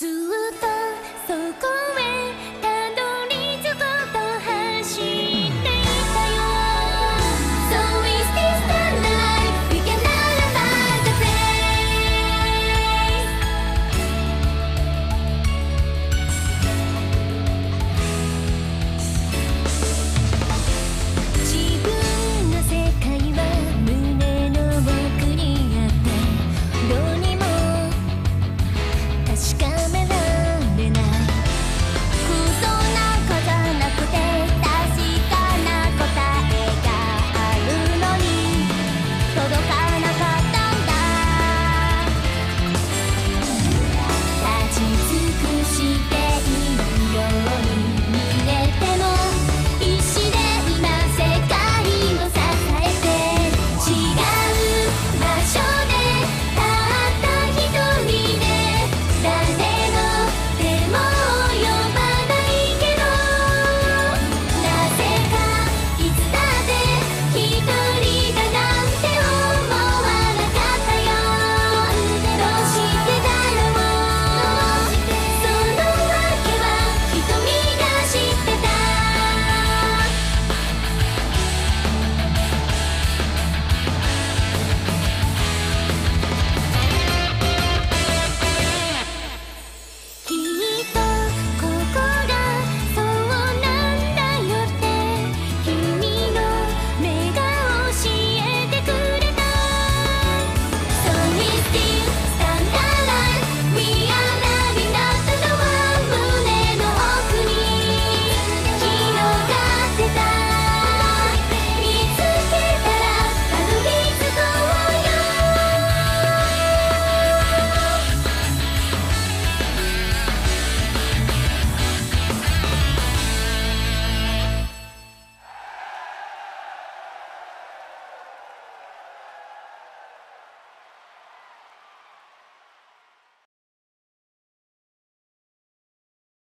To.